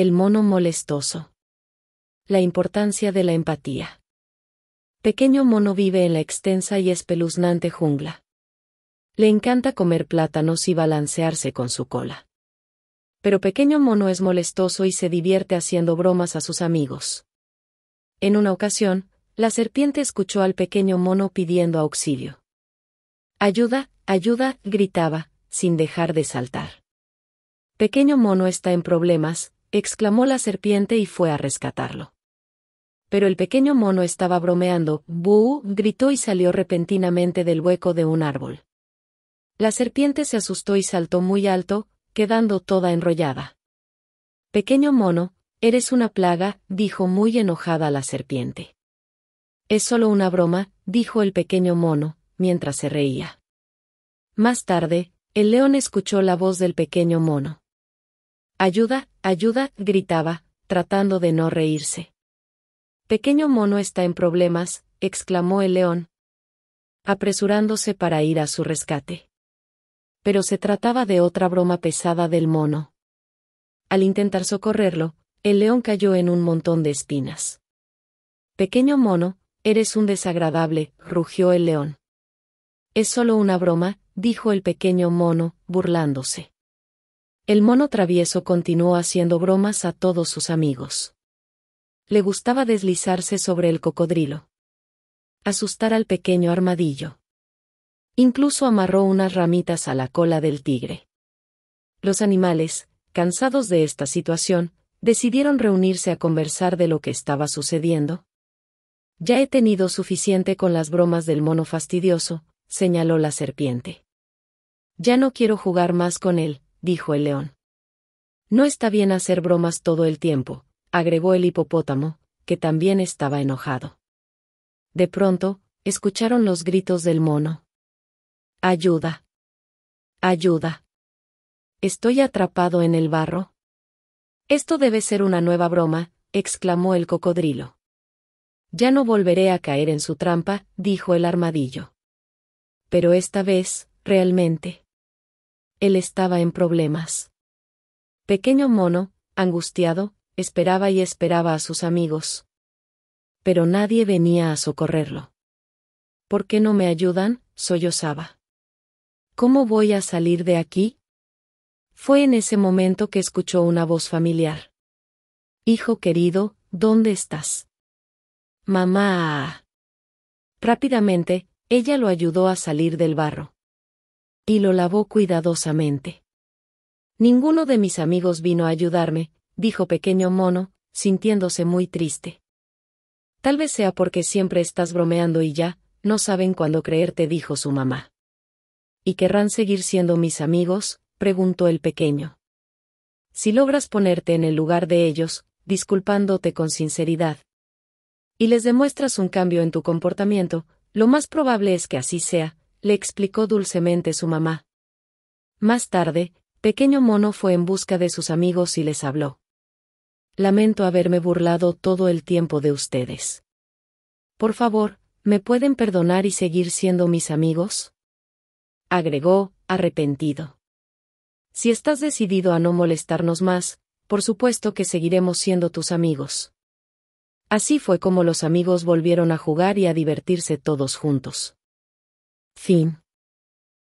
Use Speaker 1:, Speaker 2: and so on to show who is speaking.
Speaker 1: El mono molestoso. La importancia de la empatía. Pequeño mono vive en la extensa y espeluznante jungla. Le encanta comer plátanos y balancearse con su cola. Pero pequeño mono es molestoso y se divierte haciendo bromas a sus amigos. En una ocasión, la serpiente escuchó al pequeño mono pidiendo auxilio. Ayuda, ayuda, gritaba, sin dejar de saltar. Pequeño mono está en problemas, exclamó la serpiente y fue a rescatarlo. Pero el pequeño mono estaba bromeando, ¡buh! gritó y salió repentinamente del hueco de un árbol. La serpiente se asustó y saltó muy alto, quedando toda enrollada. Pequeño mono, eres una plaga, dijo muy enojada la serpiente. Es solo una broma, dijo el pequeño mono, mientras se reía. Más tarde, el león escuchó la voz del pequeño mono. Ayuda, ayuda, gritaba, tratando de no reírse. Pequeño mono está en problemas, exclamó el león, apresurándose para ir a su rescate. Pero se trataba de otra broma pesada del mono. Al intentar socorrerlo, el león cayó en un montón de espinas. Pequeño mono, Eres un desagradable, rugió el león. Es solo una broma, dijo el pequeño mono, burlándose. El mono travieso continuó haciendo bromas a todos sus amigos. Le gustaba deslizarse sobre el cocodrilo. Asustar al pequeño armadillo. Incluso amarró unas ramitas a la cola del tigre. Los animales, cansados de esta situación, decidieron reunirse a conversar de lo que estaba sucediendo, ya he tenido suficiente con las bromas del mono fastidioso, señaló la serpiente. Ya no quiero jugar más con él, dijo el león. No está bien hacer bromas todo el tiempo, agregó el hipopótamo, que también estaba enojado. De pronto, escucharon los gritos del mono. Ayuda. Ayuda. Estoy atrapado en el barro. Esto debe ser una nueva broma, exclamó el cocodrilo. Ya no volveré a caer en su trampa, dijo el armadillo. Pero esta vez, realmente. Él estaba en problemas. Pequeño mono, angustiado, esperaba y esperaba a sus amigos. Pero nadie venía a socorrerlo. ¿Por qué no me ayudan? sollozaba. ¿Cómo voy a salir de aquí? Fue en ese momento que escuchó una voz familiar. Hijo querido, ¿dónde estás? Mamá. Rápidamente, ella lo ayudó a salir del barro. Y lo lavó cuidadosamente. Ninguno de mis amigos vino a ayudarme, dijo pequeño mono, sintiéndose muy triste. Tal vez sea porque siempre estás bromeando y ya, no saben cuándo creerte, dijo su mamá. ¿Y querrán seguir siendo mis amigos? preguntó el pequeño. Si logras ponerte en el lugar de ellos, disculpándote con sinceridad, y les demuestras un cambio en tu comportamiento, lo más probable es que así sea, le explicó dulcemente su mamá. Más tarde, pequeño mono fue en busca de sus amigos y les habló. Lamento haberme burlado todo el tiempo de ustedes. Por favor, ¿me pueden perdonar y seguir siendo mis amigos? Agregó, arrepentido. Si estás decidido a no molestarnos más, por supuesto que seguiremos siendo tus amigos. Así fue como los amigos volvieron a jugar y a divertirse todos juntos. Fin.